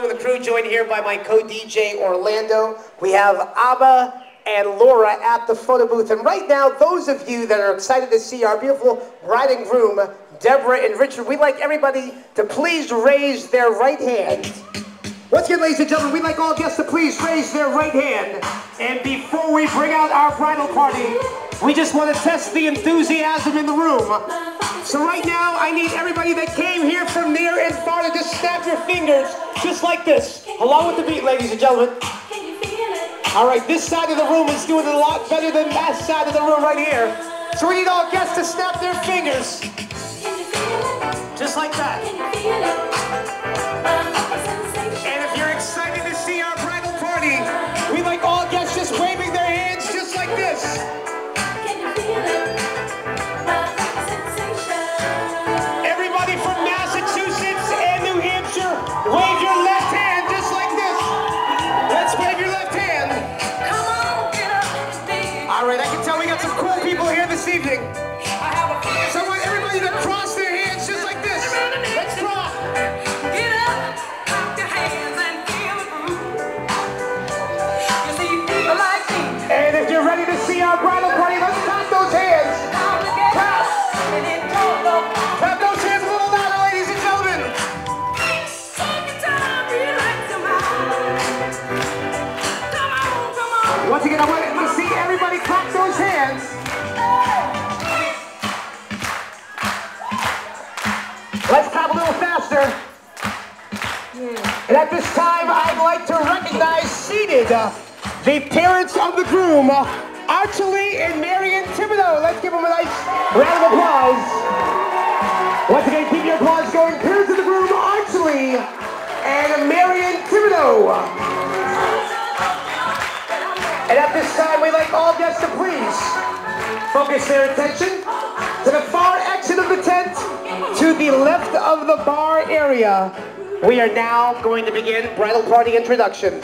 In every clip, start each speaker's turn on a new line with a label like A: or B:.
A: With the crew, joined here by my co-DJ Orlando. We have Abba and Laura at the photo booth. And right now, those of you that are excited to see our beautiful bride and groom, Deborah and Richard, we'd like everybody to please raise their right hand. Once again, ladies and gentlemen, we'd like all guests to please raise their right hand. And before we bring out our bridal party, we just want to test the enthusiasm in the room. So right now, I need everybody that came here from near and far to just snap your fingers, just like this, along with the beat, ladies and gentlemen. All right, this side of the room is doing a lot better than that side of the room right here. So we need all guests to snap their fingers. Just like that. All right, I can tell we got some cool people here this evening. I want everybody to cross their hands just this time, I'd like to recognize seated uh, the parents of the groom, uh, Archie and Marion Thibodeau. Let's give them a nice round of applause. Once again, keep your applause going. Parents of the groom, Archie and Marion Thibodeau. And at this time, we'd like all guests to please focus their attention to the far exit of the tent, to the left of the bar area. We are now going to begin bridal party introductions.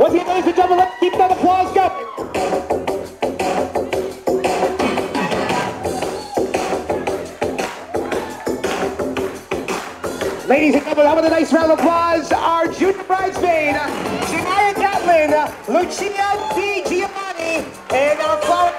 A: Once again, ladies and gentlemen, let's keep that applause going. Ladies and gentlemen, how about a nice round of applause? Our junior bridesmaid, Janaya Gatlin, Lucia Di Giovanni, and our flower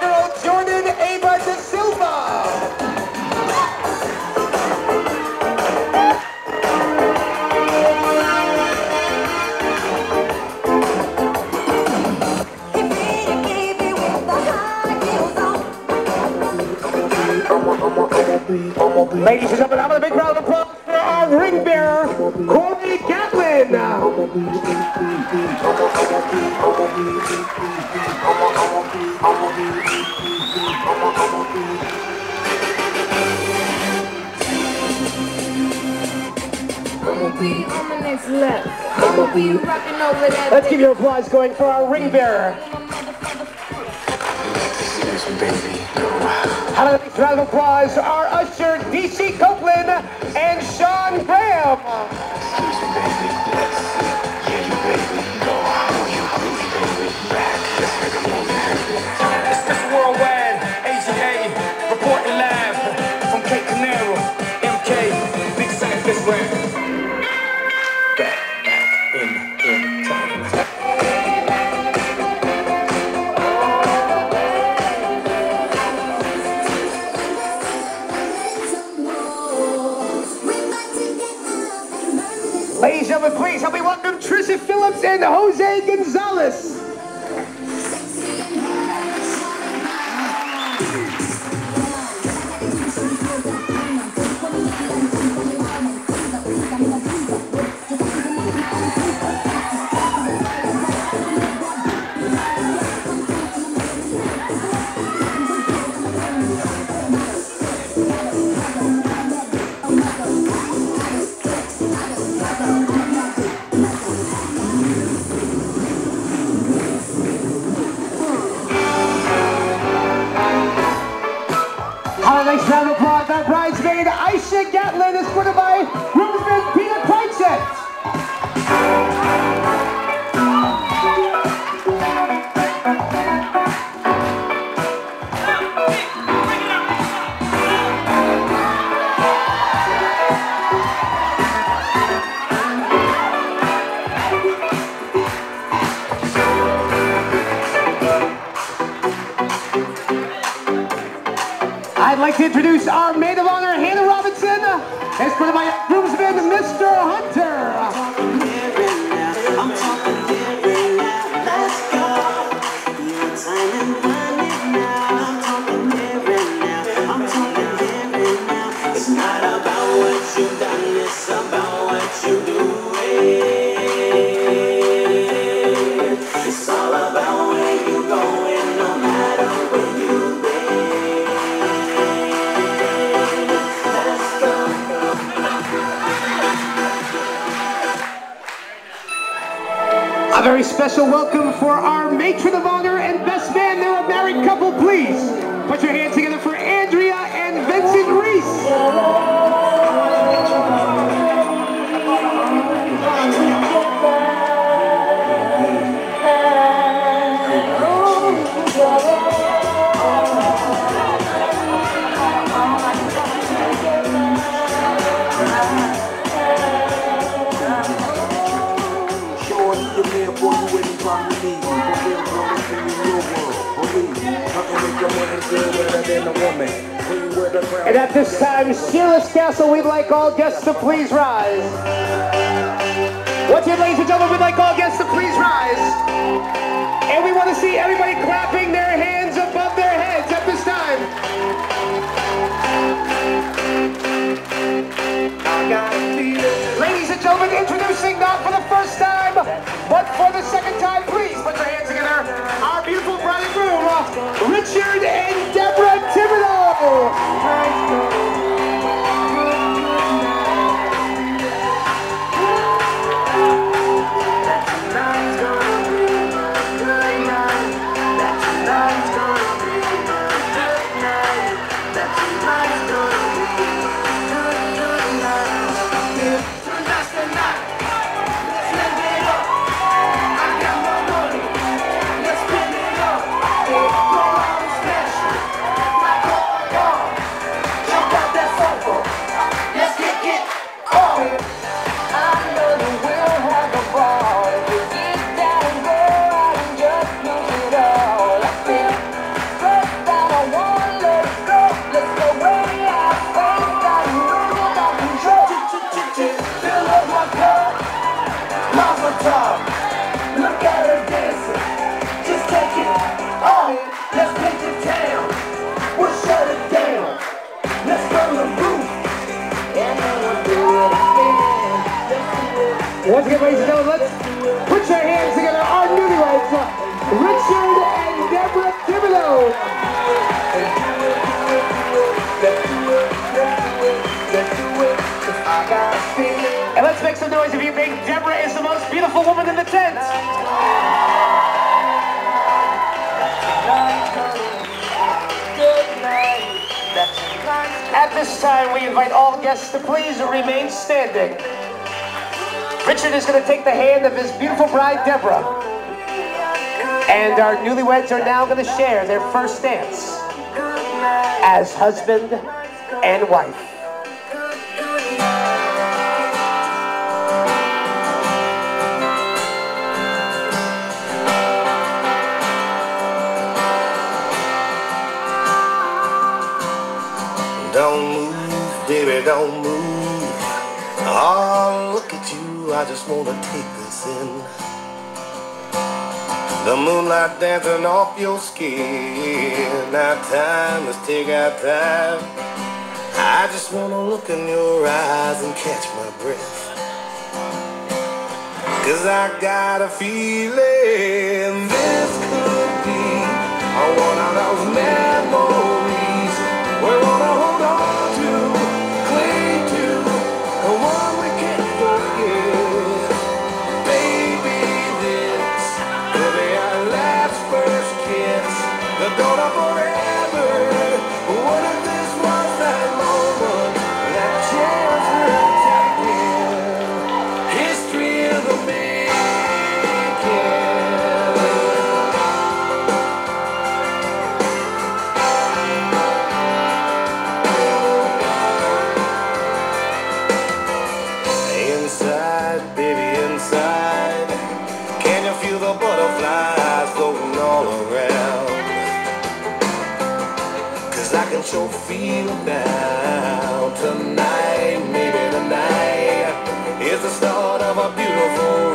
A: Let's give your applause going for our ring bearer. How about a round of applause for our usher, DC Copeland and Sean Graham. And Jose Gonzalez. Introduce our maid of honor, Hannah Robinson, escorted by groomsman, Mr. Hunter.
B: It's not about what you've done, it's about what you
A: very special welcome for our matron of honor and best man. They're a married couple, please. Put your hands together for Andrea and Vincent Reese. And at this time, Searles Castle, we'd like all guests to please rise. Once again, ladies and gentlemen, we'd like all guests to please noise if you think Deborah is the most beautiful woman in the tent. At this time, we invite all guests to please remain standing. Richard is going to take the hand of his beautiful bride, Deborah. And our newlyweds are now going to share their first dance as husband and wife.
C: Wanna take this in. The moonlight dancing off your skin. Now time, let's take our time. I just wanna look in your eyes and catch my breath. Cause I got a feeling this could be one of those memories beautiful.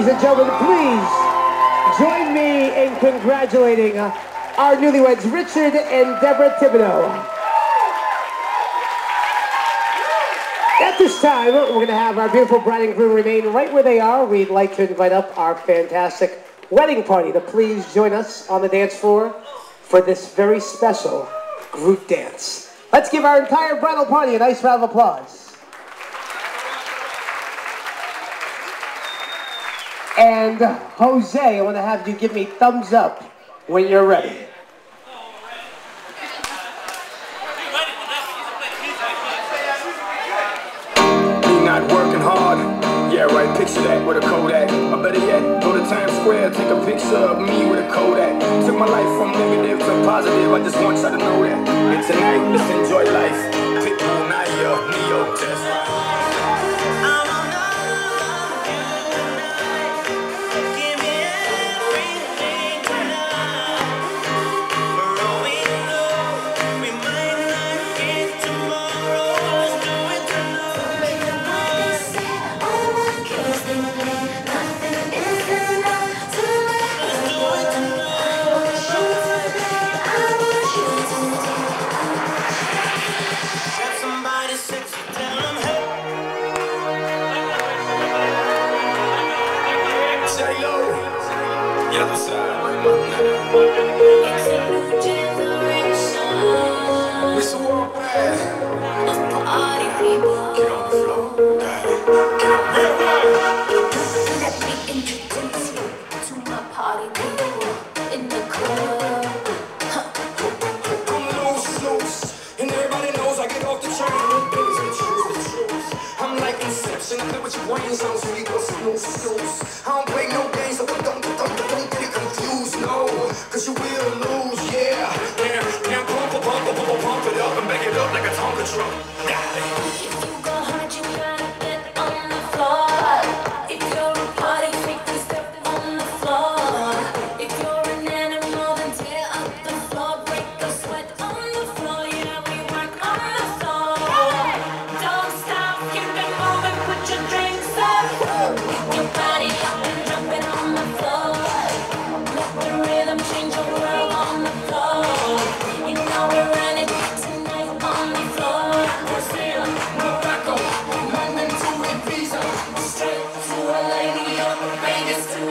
A: Ladies and gentlemen, please join me in congratulating our newlyweds, Richard and Deborah Thibodeau. At this time, we're going to have our beautiful bride and groom remain right where they are. We'd like to invite up our fantastic wedding party to please join us on the dance floor for this very special group dance. Let's give our entire bridal party a nice round of applause. And Jose, I want to have you give me thumbs up when you're ready.
D: Not working hard. Yeah, right, picture that with a Kodak. Or better yet, go to Times Square, take a picture of me with a Kodak. Took my life from negative to positive, I just want y'all to know that. And tonight, let's enjoy life. It's a war. Get on the floor.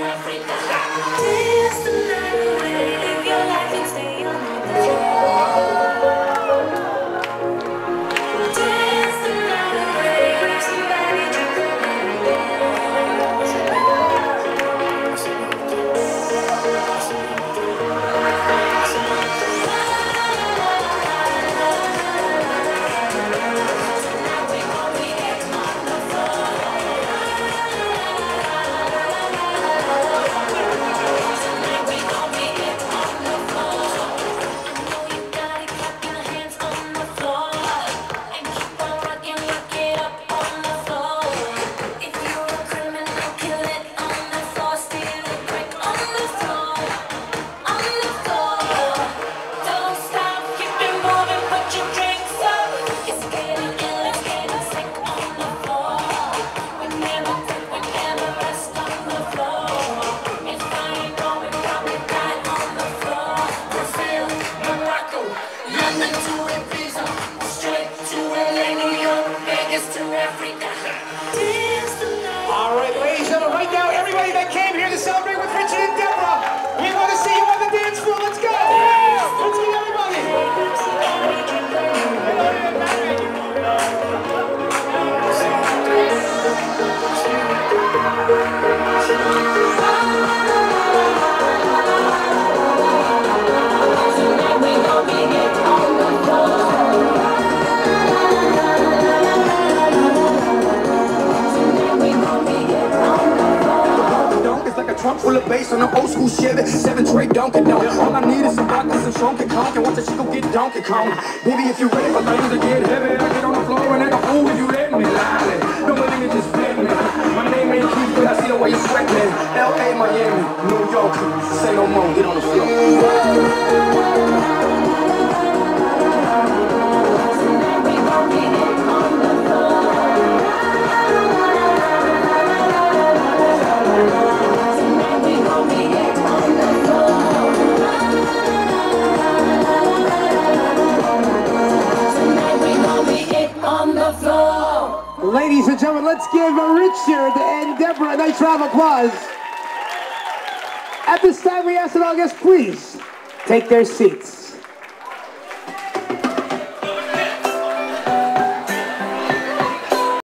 D: Africa. Trunk full of bass on an old school Chevy. Seven tray Donkey Donk. All I need is some vodka, some Donkey Kong, and watch that she go get Donkey Kong. Baby, if you're ready for things to get heavy, I get on the floor and act a fool if you let me. Lolly, don't believe me, just me. My name ain't Keith, but I see the way you sweat me. L.A., Miami, New York, say no more, get on the floor.
A: Let's give Richard and Deborah a nice round of applause. At this time, we ask that all guests please take their seats.